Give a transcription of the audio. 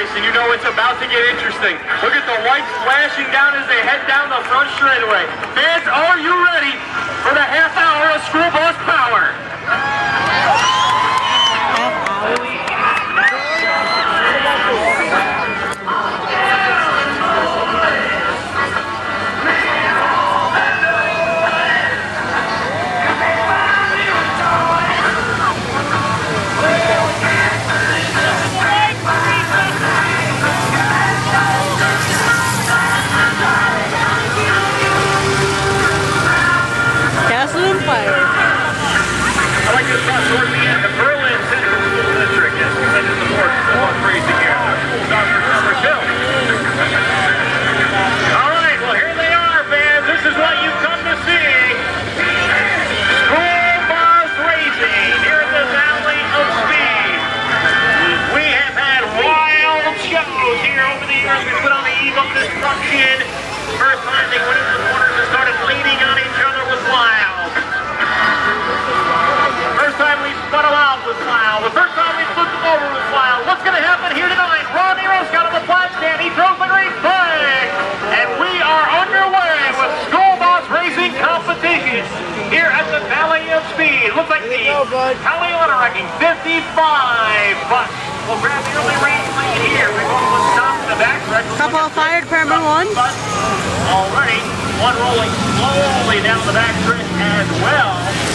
And you know it's about to get interesting. Look at the whites flashing down as they head down the front straightaway. Fans, are you ready for the half hour of school? Destruction. First time they went into the corners and started leaning on each other was wild. First time we spun them out was wild. The first time we flipped them over was wild. What's going to happen here tonight? Ron Nero's got on the flag stand. He throws the green flag. And we are underway with school bus racing competition here at the Valley of Speed. Looks like the Tally Letter ranking 55 bus. We'll grab the early race lead here. We're going to stop in the back. Couple of fire department one. Already. One rolling slowly down the back stretch as well.